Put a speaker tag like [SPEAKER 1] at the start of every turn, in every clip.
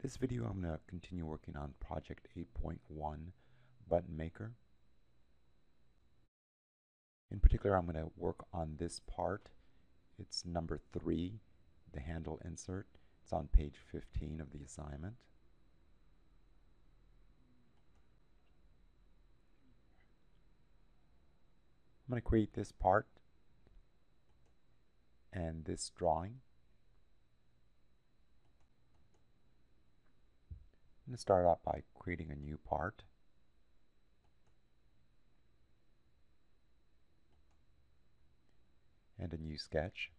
[SPEAKER 1] In this video I'm going to continue working on project 8.1 button maker. In particular I'm going to work on this part. It's number 3, the handle insert. It's on page 15 of the assignment. I'm going to create this part and this drawing. Going to start out by creating a new part. and a new sketch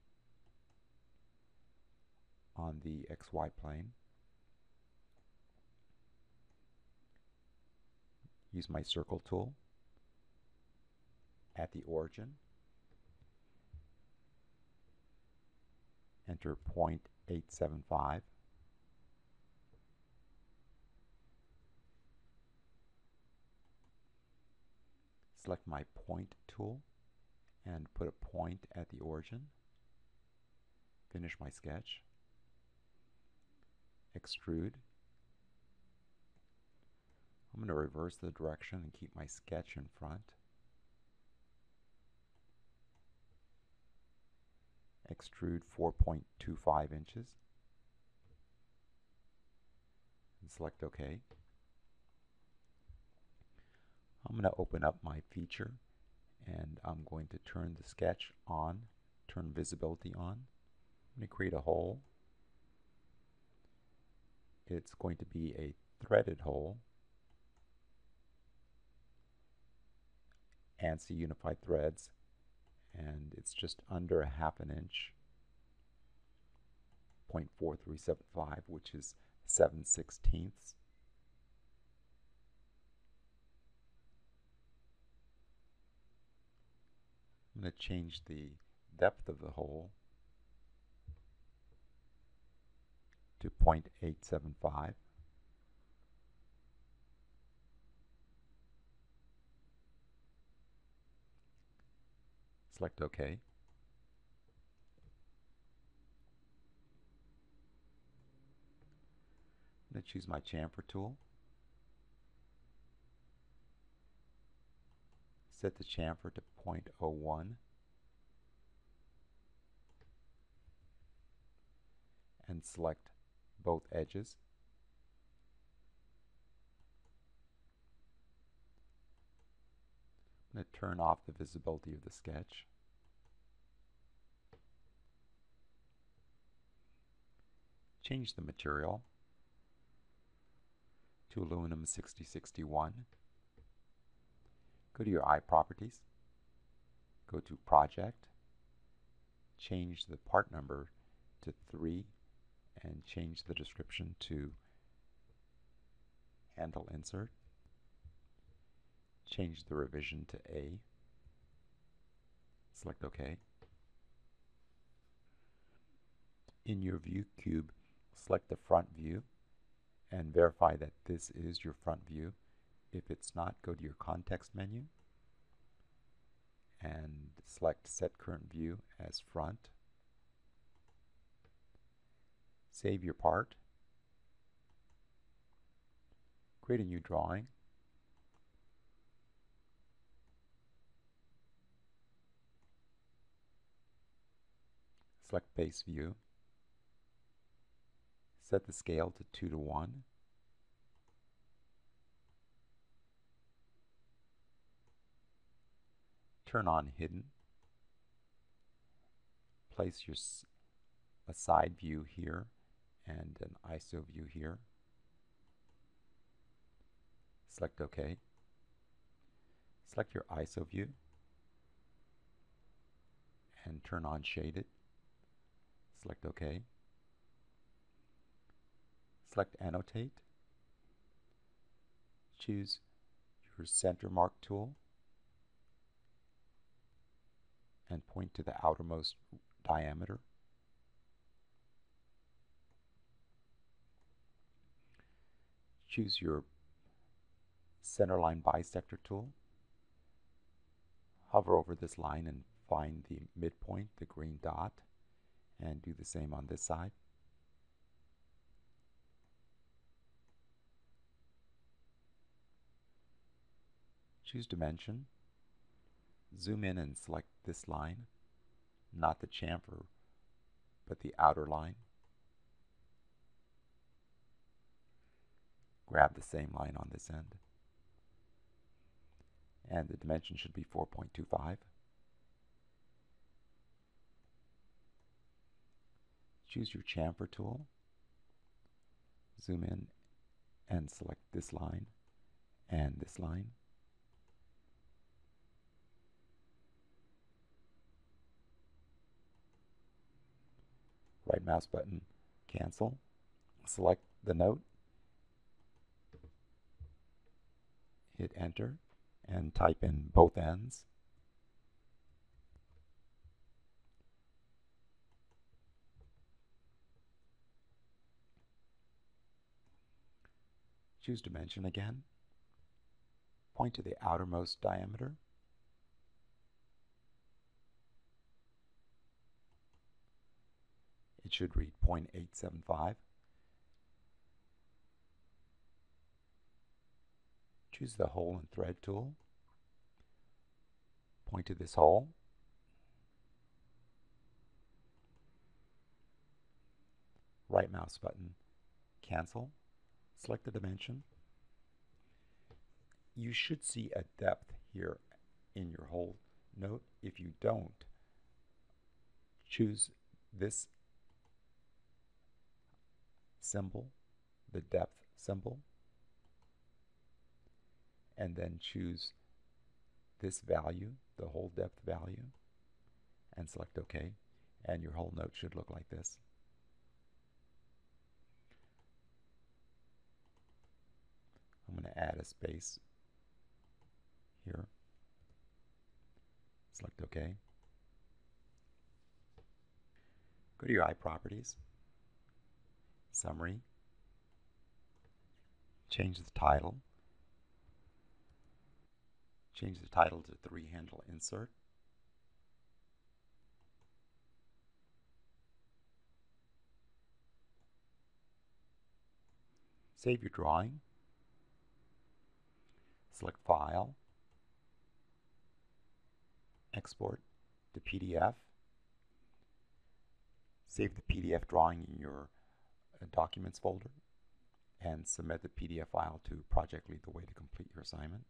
[SPEAKER 1] on the XY plane. Use my circle tool at the origin. Enter 0.875. Select my point tool and put a point at the origin. Finish my sketch. Extrude. I'm going to reverse the direction and keep my sketch in front. Extrude 4.25 inches. And select OK. I'm going to open up my feature and I'm going to turn the sketch on, turn visibility on. I'm going to create a hole. It's going to be a threaded hole. ANSI unified threads and it's just under a half an inch 0.4375 which is 7 sixteenths I'm going to change the depth of the hole to 0.875. Select OK. I'm going to choose my chamfer tool. Set the chamfer to 0.01 and select both edges. I'm going to turn off the visibility of the sketch. Change the material to aluminum 6061. Go to your iProperties, go to project, change the part number to 3 and change the description to handle insert. Change the revision to A. Select OK. In your view cube, select the front view and verify that this is your front view. If it's not, go to your context menu and select Set Current View as Front. Save your part. Create a new drawing. Select Base View. Set the scale to 2 to 1. Turn on hidden. Place your a side view here and an ISO view here. Select OK. Select your ISO view and turn on shaded. Select OK. Select annotate. Choose your center mark tool and point to the outermost diameter. Choose your centerline bisector tool. Hover over this line and find the midpoint, the green dot, and do the same on this side. Choose dimension Zoom in and select this line, not the chamfer, but the outer line. Grab the same line on this end. And the dimension should be 4.25. Choose your chamfer tool. Zoom in and select this line and this line. Right mouse button, cancel. Select the note. Hit enter and type in both ends. Choose dimension again. Point to the outermost diameter. It should read 0.875. Choose the hole and thread tool. Point to this hole. Right mouse button, cancel. Select the dimension. You should see a depth here in your hole note. If you don't, choose this symbol, the depth symbol, and then choose this value, the hole depth value, and select OK. And your hole note should look like this. I'm going to add a space here. Select OK. Go to your iProperties, summary, change the title, change the title to three handle insert. Save your drawing. Select File, Export to PDF. Save the PDF drawing in your Documents folder and submit the PDF file to Project Lead the Way to complete your assignment.